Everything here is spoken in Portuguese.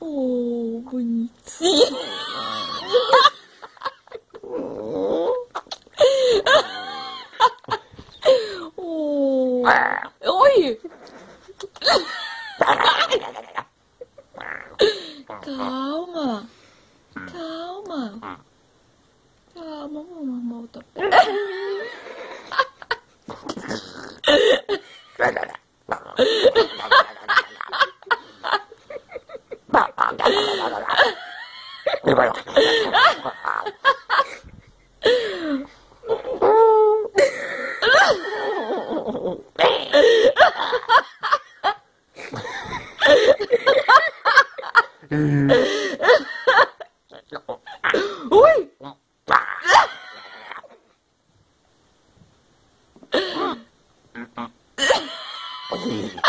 Oh, bonitinho. Oh. Oi! Calma. Calma. Calma, vamos voltar. Ooh.